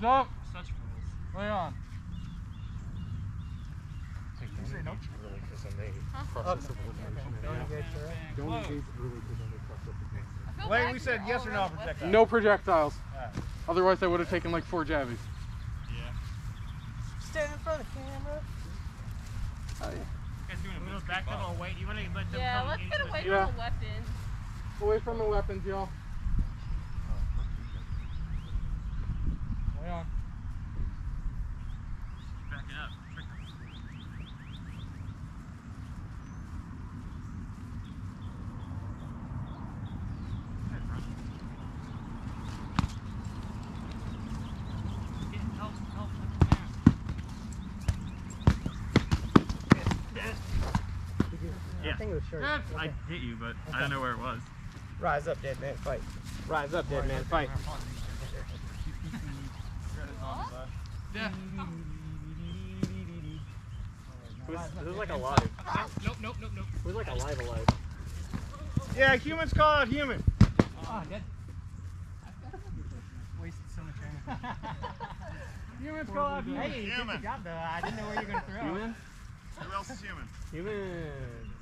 Weapons up. Such fools. Lay on. You say no early because then they Huh? process oh, of. Don't engage her. Don't engage early because then they process of I feel Wait, bad we 'cause said yes or no the left projectile. end. No projectiles. Alright. Otherwise, I would have taken like four jabbies. Yeah. Stand in front of the camera. Oh, yeah. You guys doing a move back them or wait? You want to let them Yeah, come let's get away field? Yeah. from the weapons. Away from the weapons, y'all. Lay on. Back it up. Get help, help with the map. I think it was sure. Good. I hit you, but I don't know where it was. Rise up, dead man, fight. Rise up, dead man, fight. Yeah. Who's, who's like alive? Nope, nope, nope, nope. Who's like alive alive? Yeah, humans call out human. Oh, dead. Wasted so much ammo. Humans call out human. Hey, you did the job though. I didn't know where you were gonna throw. Human? Who else is human? Human.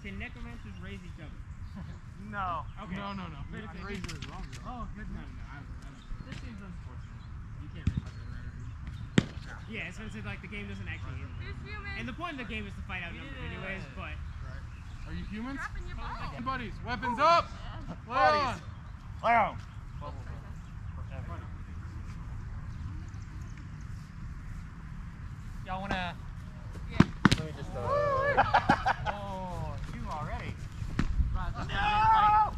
Can necromancers raise each other? No. Okay. No, no, no. Wait. Razor is wrong. Oh, good. No, no, I, I, this seems unfortunate. You can't raise each other. Yeah, so it's like the game doesn't actually. Who's human? And the point of the game is to fight out numbers, anyways. But Are you humans? Dropping your. Buddies, weapons up. Lay on. Lay on. y'all wanna? Yeah. Let me just. Uh, Oh, you already. Rise up, No!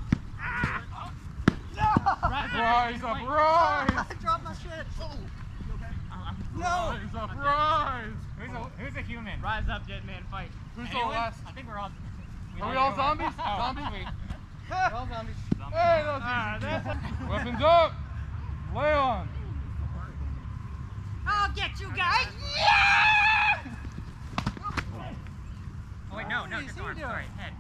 Rise up, rise. I dropped my shit. No. Rise up, rise. Who's a, who's a human? Rise up, dead Man, fight. Who's the Anyone? last? I think we're all. Are we all zombies? Oh, Zombies? sweet. We're all zombies. Hey, that's Ah, easy. that's- Weapons up. Lay on. I'll get you guys. Yeah! Oh wait, no, no, just arms. Sorry, head.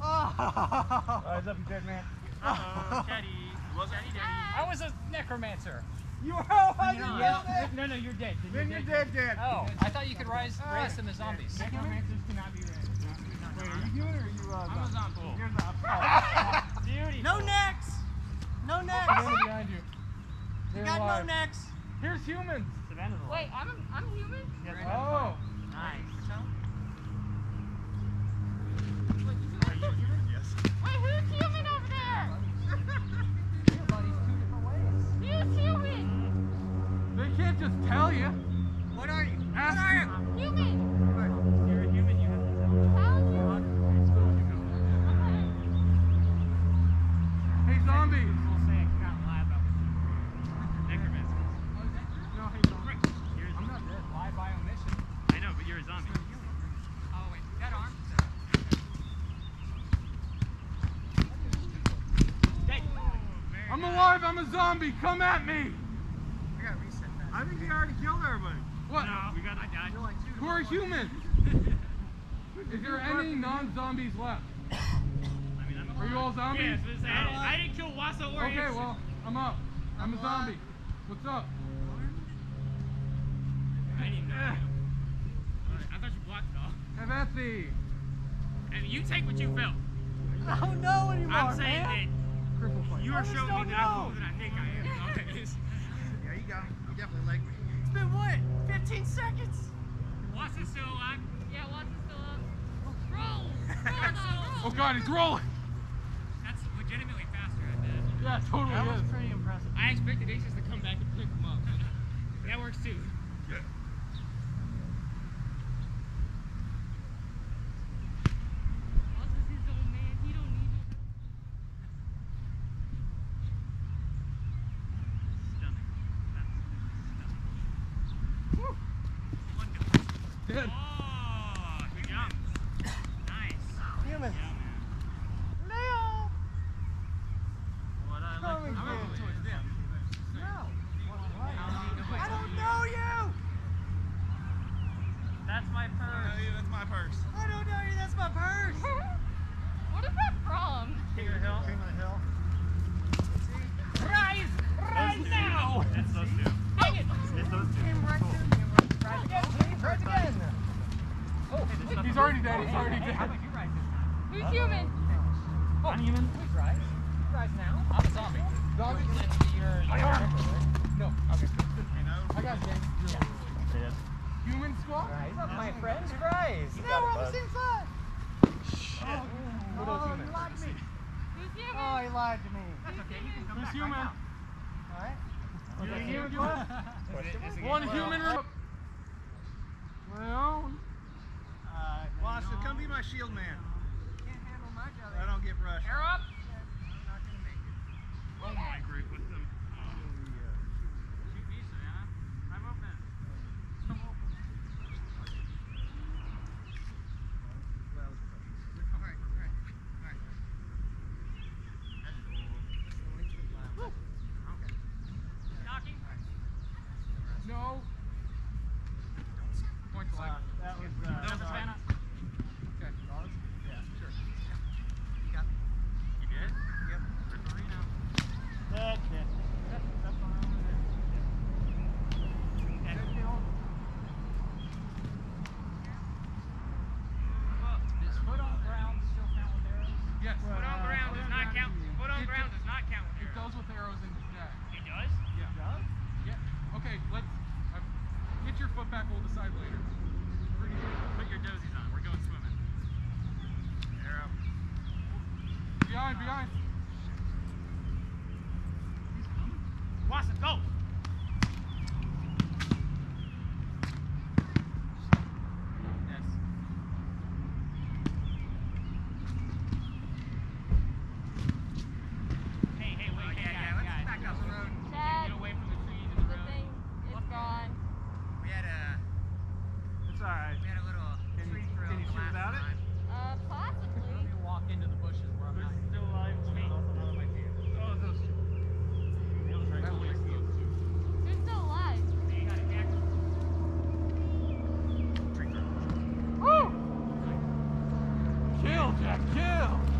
Rise up, you dead man. Uh-oh, Chatty. Chatty daddy. I was a necromancer. You how you No, yeah. no, no, you're dead. Then you're dead, dead. Oh, I thought you could rise, raise them as zombies. Necromancers cannot be raised. Wait, are you human or are you uh, I'm a zombie. You're the Beauty. No necks. No necks. Human behind you. They're Got no alive. necks. Here's humans. Savannah's alive. Wait, I'm I'm human. Yes, Oh. Nice. Zombie. Come at me. I gotta reset that. I think he already killed everybody. What? No, we got. I died. Who are humans? Is there any non-zombies left? I mean, I'm Are you all zombies? Yes, yeah, I, didn't- I didn't kill Wassa or Okay, Hanson. well, I'm up. I'm a zombie. What's up? I didn't even know. Eh. Alright, I thought you blocked it all. Have at thee. And you take what you felt. I don't know anymore, I'm saying man. That you are showing don't me that I'm know. than I think I am. Okay, it's- Yeah, you got him. You definitely like me. It's been what? 15 seconds. Watson's still alive. Yeah, Watson's still up. Roll. Roll, dog, Oh god, he's rolling. That's legitimately faster, I bet. Yeah, totally That was pretty impressive. I expected Aces to come back and pick him up. That works too. shield man. Can't handle my jelly. I don't get brushed. Air up! Kill, Jack, kill!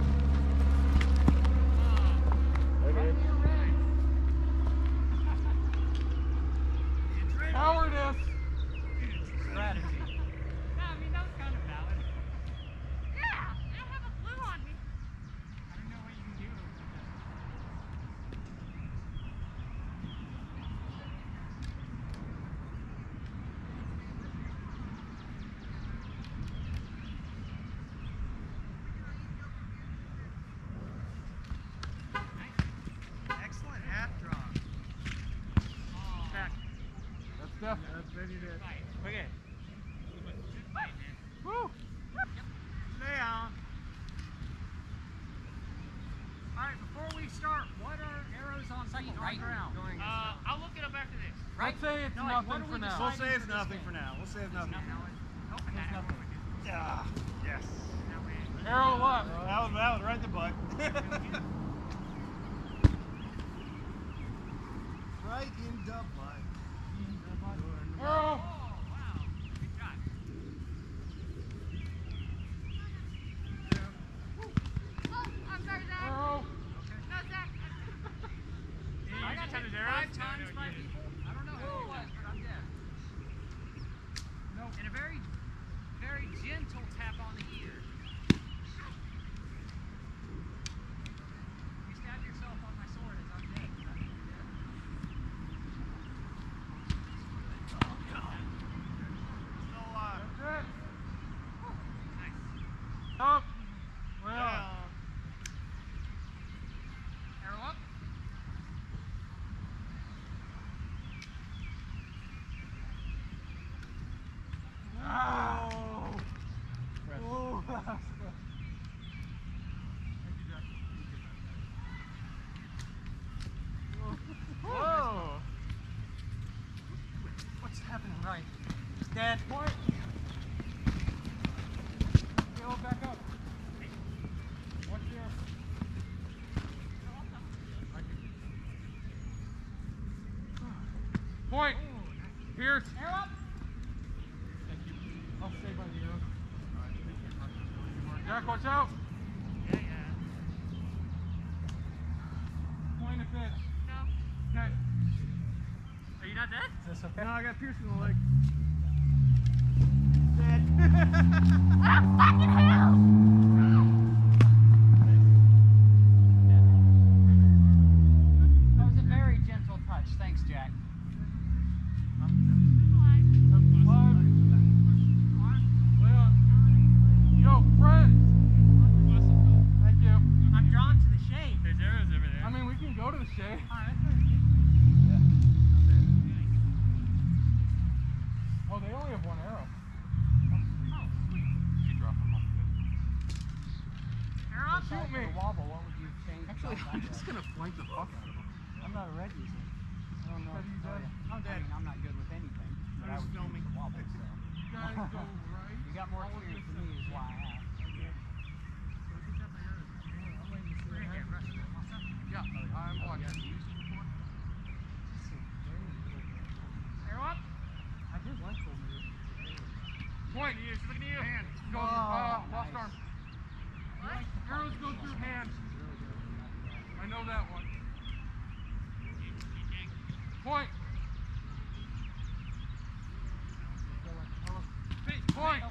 stuff? Yeah, that's ready to... Okay. Woo! Lay on. Alright, before we start, what are arrows on feet on right. Uh, I'll look it up after this. Right? We'll say it's no, nothing for now. We'll say it's nothing for now. We'll say it's nothing. Nothing. nothing. Yeah. Yes. Arrow up. That was that was right in the butt. right in the butt. Girl. Jack, watch out. Yeah, yeah. Point a fish. No. Okay. Are you not dead? Is this okay? No, I got pierced in the leg. Dead. ah, fucking hell! Can go to the shade. Oh, they only have one arrow. Oh, sweet. She dropped them off. Arrow. Shoot me. Wobble. What would you change? Actually, I'm just gonna flank the fuck out of them. I'm not a red user. I don't know. Have you done- yeah. I'm I dead. mean, I'm not good with anything. But I just would filming. change the wobble. So. Guys, go right. You got more experience than me, is why I asked. Yeah, I'm watching. Arrow up. I did like those moves. Point. She's looking at you. Hand. Go, Oh, uh, lost nice. arm. Arrows go through hand. I know that one. Point. Point.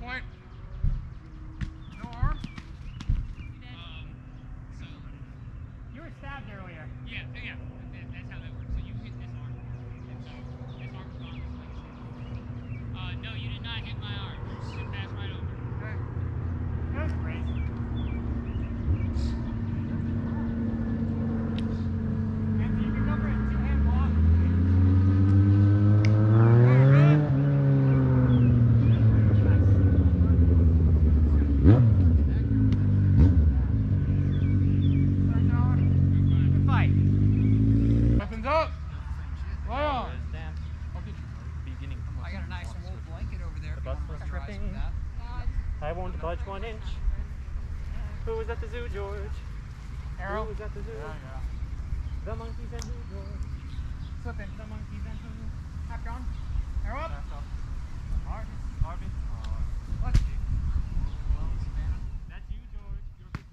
Point. No arm. You were stabbed earlier. Yeah, yeah. that- That's how that works. So you hit this arm. And so this arm's gone. just like I said. Uh, no, you did not hit my arm. You just passed right over. Okay. That was a race. Anthony, you can go for a two-hand block. Good fight. Weapons up. Right on. I'll get you. Beginning. I got a nice wool blanket over there. The if you bus wanna was rest your eyes tripping. with that. I won't budge one inch. Who was at the zoo, George? Arrow. Who was at the zoo? The monkeys and who, George? Flipping. The monkeys and who? Half drawn. Arrow up. Harvey. Harvey. What? That's you, George. You're big.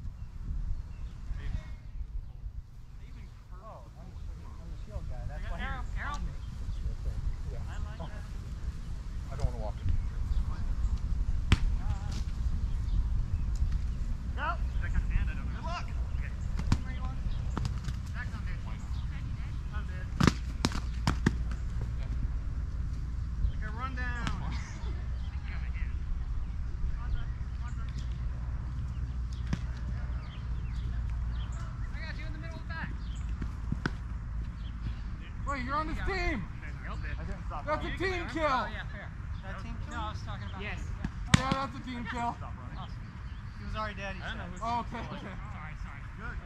Oh, I'm the shield guy. That's why Arrow. Arrow. I like that. I don't want to walk it. Go. That kind of hand, I don't know. Good luck. Okay. Where you want? Back on dead. I'm dead. Like a rundown. I got you in the middle of the back. Wait, you're on this team. I didn't stop. That's a team kill. Oh, yeah, fair. That team kill? No, I was talking about Yes. me. Yeah. Yeah, that's a team kill. He was already dead. He I don't know said. Oh, okay, okay. Sorry, sorry. Good.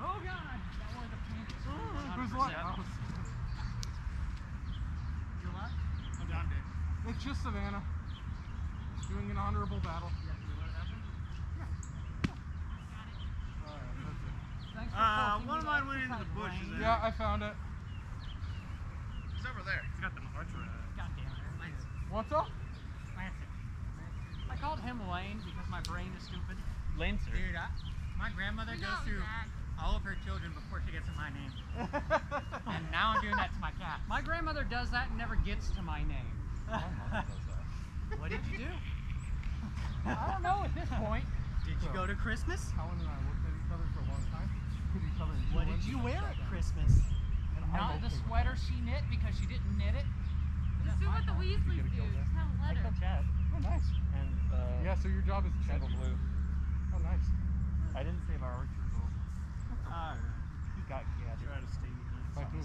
Oh, God. That was a panic. Who's left? You're left? I'm down dead. It's just Savannah. Doing an honorable battle. Yeah. Thanks for Uh, poking one of mine went into the bushes Yeah, I found it. He's over there. He's got the archer. God damn it. Lance. What's up? Lancet. I called him Lane because my brain is stupid. Lancer. Dude, I, my grandmother You goes through that. all of her children before she gets to my name. And now I'm doing that to my cat. My grandmother does that and never gets to my name. what did you do? I don't know at this point. Did you go to Christmas? Helen and I looked at each other for a long time. Hit each other What did you wear at Christmas? And Not the sweater she knit because she didn't knit it. Just do what the Weasleys do. Just have a I letter. killed Chad. it. Oh, nice. And, uh, Yeah, so your job is to check. Single blue. Oh, nice. I didn't save our archer goal. Alright. He got gadget. Try to stay behind. Who?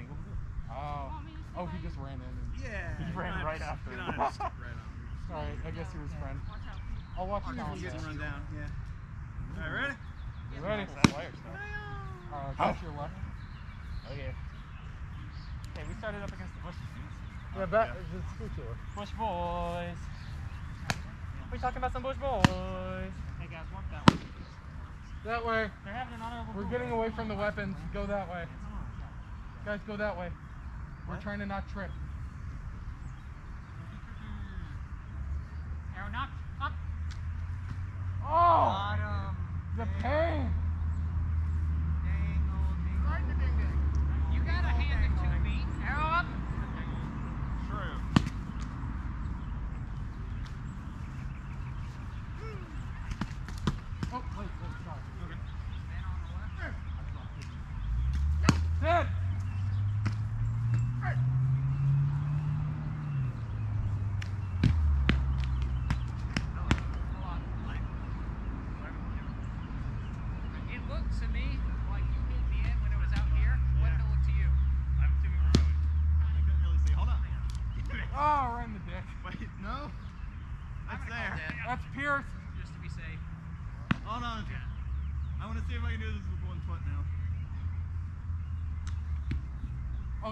Single blue. Oh. Want me to Oh, he just ran in. And... Yeah. He ran don't right to- after You him. don't have to stick right on. All right, I guess you're his friend. Watch out. I'll watch you You're getting run down. Yeah. Alright, ready? You ready? Fire stuff. Uh, catch your left. Okay. Okay, we started up against the Bush dudes. Yeah, back. Just scoot to her. Bush boys. We're talking about some Bush boys. Hey guys, walk that way. That way. They're having an honorable. We're getting away from the weapons. Go that way. Guys, go that way. We're What? trying to not trip. Arrow knocked up. Oh, Got him. the pain.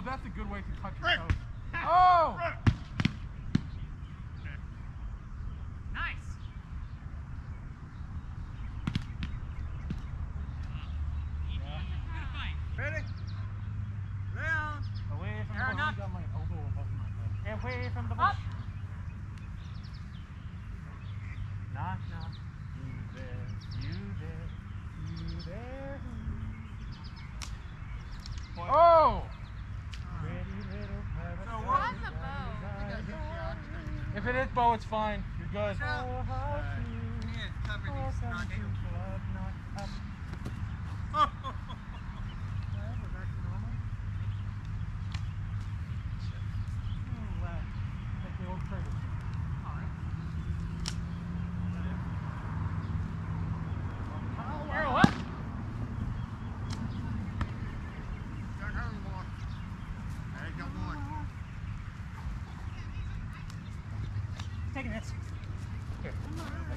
that's a good way to touch your toes. Oh! Nice. Ready? Away from the. Away from the ball. No, it's fine. You're good.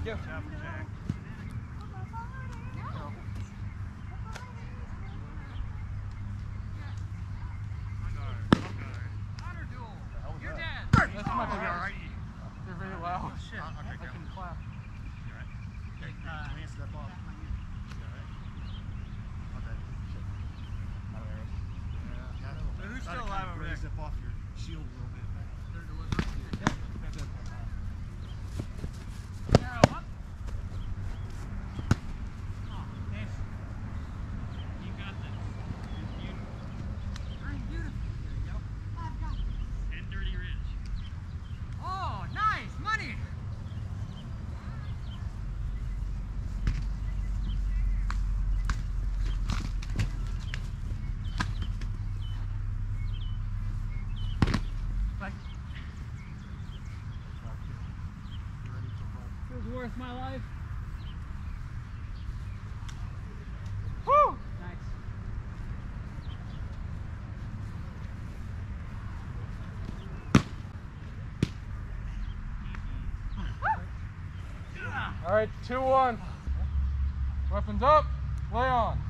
you. It was worth my life. Woo! Nice. All right, 2-1. Weapons up, lay on.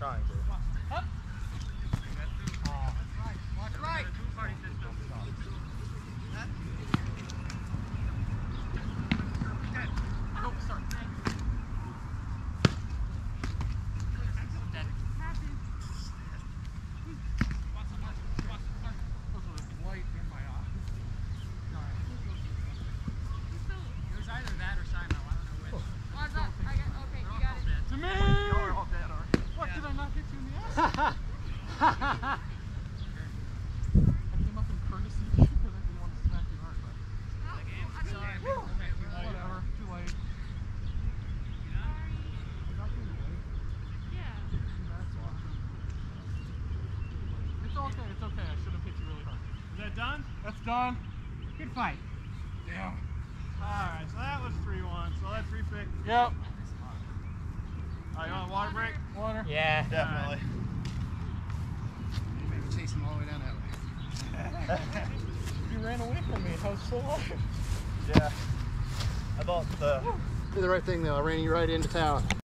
trying to. Watch right. Watch right. Good fight. Damn. Alright, so that was 3-1, so that's three pick. Yep. Alright, you want a water break? Water? Yeah. Definitely. Right. Maybe chase him all the way down that way. you ran away from me, I was so hard. Yeah. I thought the... do the right thing though, I ran you right into town.